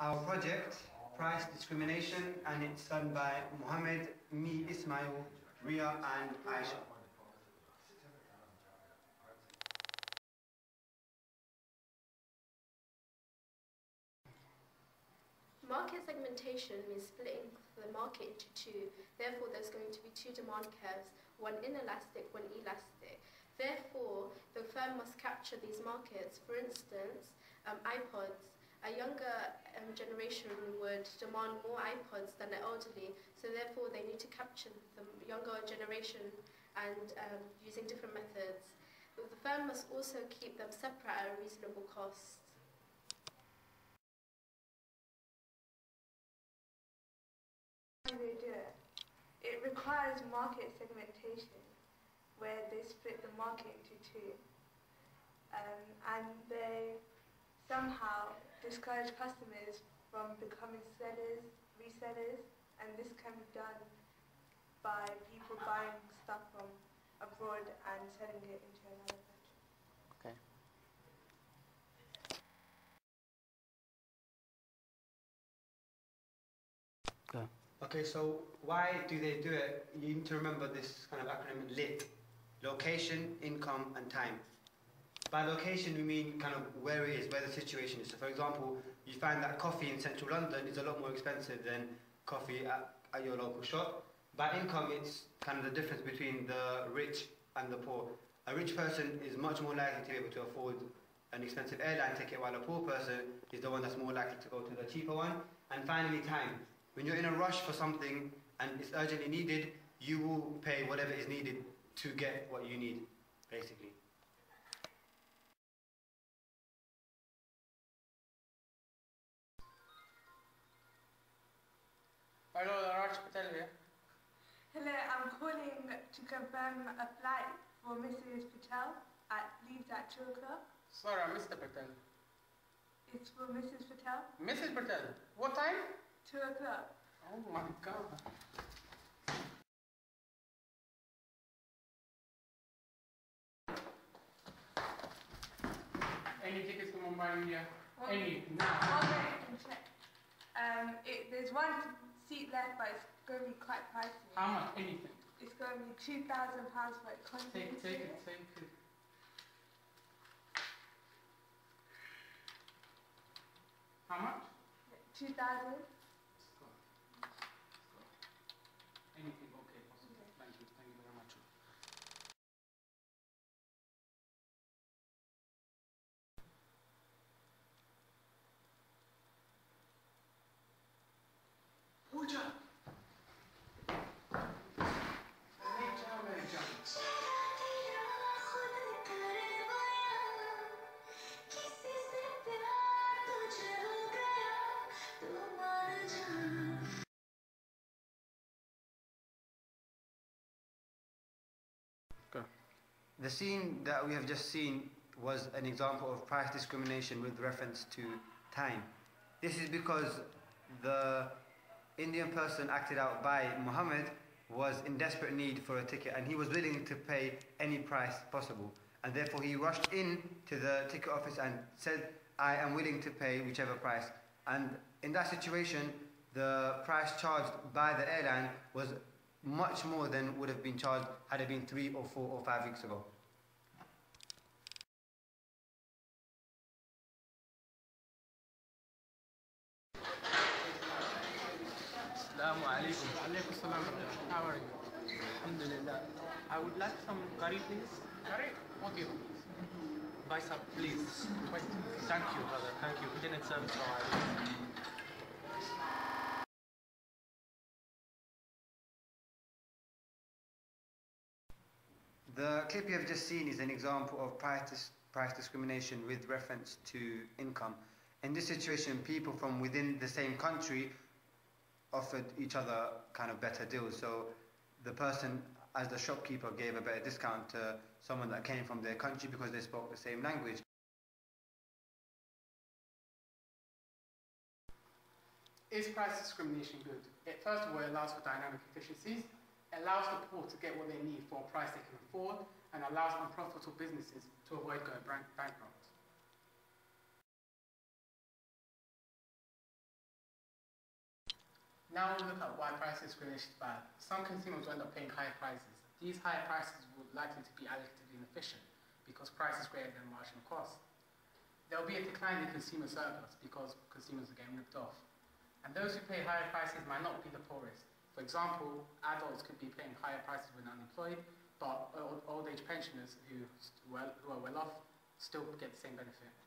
our project, Price Discrimination, and it's done by Mohammed, me, Ismail, Ria, and Aisha. Market segmentation means splitting the market into two. Therefore, there's going to be two demand curves, one inelastic, one elastic. Therefore, the firm must capture these markets. For instance, um, iPods. A younger um, generation would demand more iPods than the elderly, so therefore they need to capture the younger generation and um, using different methods. But the firm must also keep them separate at a reasonable cost. they do it? It requires market segmentation, where they split the market into two. Um, and they somehow discourage customers from becoming sellers, resellers, and this can be done by people buying stuff from abroad and selling it into another country. Okay. Okay. Okay, so why do they do it? You need to remember this kind of acronym LIT. Location, income, and time. By location, we mean kind of where it is, where the situation is. So for example, you find that coffee in central London is a lot more expensive than coffee at, at your local shop. By income, it's kind of the difference between the rich and the poor. A rich person is much more likely to be able to afford an expensive airline ticket, while a poor person is the one that's more likely to go to the cheaper one. And finally, time. When you're in a rush for something and it's urgently needed, you will pay whatever is needed to get what you need, basically. Hello, here. Hello, I'm calling to confirm a flight for Mrs. Patel at leaves at 2 o'clock. Sorry, Mr. Patel. It's for Mrs. Patel, Mrs. Patel, what time? 2 o'clock. Oh my god. Any tickets to Mumbai, India? Any? One Now. minute, I can check. Um, it, there's one seat left, but it's going to be quite pricey. How much? Anything. It's going to be two thousand pounds for economy. Take, take it, take it. How much? Two thousand. The scene that we have just seen was an example of price discrimination with reference to time. This is because the Indian person acted out by Muhammad was in desperate need for a ticket and he was willing to pay any price possible. And therefore he rushed in to the ticket office and said, I am willing to pay whichever price. And in that situation, the price charged by the airline was much more than would have been charged had it been three or four or five weeks ago. Assalamu alaikum. Alaikum salam. How are you? Alhamdulillah. I would like some curry, please. Sorry? What do you Buy some, please. Thank you, brother. Thank you. We didn't serve The clip you have just seen is an example of price, price discrimination with reference to income. In this situation, people from within the same country offered each other kind of better deals. So the person, as the shopkeeper, gave a better discount to someone that came from their country because they spoke the same language. Is price discrimination good? It first of all allows for dynamic efficiencies, allows the poor to get what they need for a price they can afford, and allows unprofitable businesses to avoid going bankrupt. Now we look at why prices discrimination is bad. Some consumers will end up paying higher prices. These higher prices would likely to be allocatively inefficient because prices greater than marginal cost. There will be a decline in consumer surplus because consumers are getting ripped off. And those who pay higher prices might not be the poorest. For example, adults could be paying higher prices when unemployed, but old, age pensioners who, who are well off still get the same benefit.